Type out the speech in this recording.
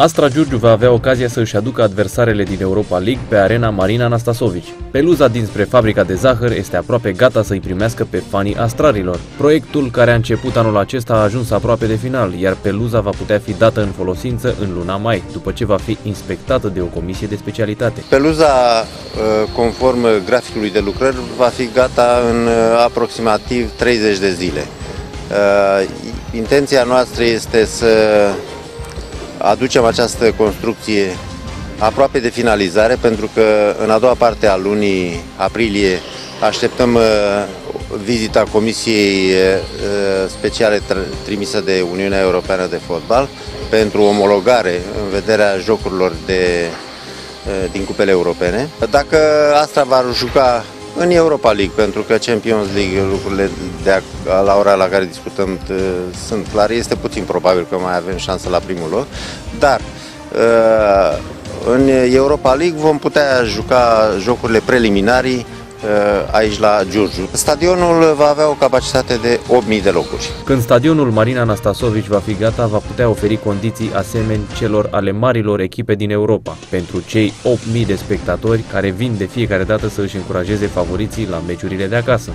Astra Giurgiu va avea ocazia să își aducă adversarele din Europa League pe arena Marina Anastasovici. Peluza dinspre fabrica de zahăr este aproape gata să-i primească pe fanii astrarilor. Proiectul care a început anul acesta a ajuns aproape de final, iar peluza va putea fi dată în folosință în luna mai, după ce va fi inspectată de o comisie de specialitate. Peluza, uh, conform graficului de lucrări, va fi gata în uh, aproximativ 30 de zile. Uh, intenția noastră este să aducem această construcție aproape de finalizare, pentru că în a doua parte a lunii aprilie așteptăm uh, vizita Comisiei uh, Speciale trimisă de Uniunea Europeană de Fotbal pentru omologare în vederea jocurilor de, uh, din cupele europene. Dacă Astra va juca în Europa League, pentru că Champions League, lucrurile de a, la ora la care discutăm sunt clare, este puțin probabil că mai avem șansă la primul loc, dar uh, în Europa League vom putea juca jocurile preliminarii uh, aici la Giurgiu. Stadionul va avea o capacitate de 8.000 de locuri. Când stadionul Marina Anastasovici va fi gata, va putea oferi condiții asemeni celor ale marilor echipe din Europa, pentru cei 8.000 de spectatori care vin de fiecare dată să își încurajeze favoriții la meciurile de acasă.